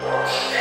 you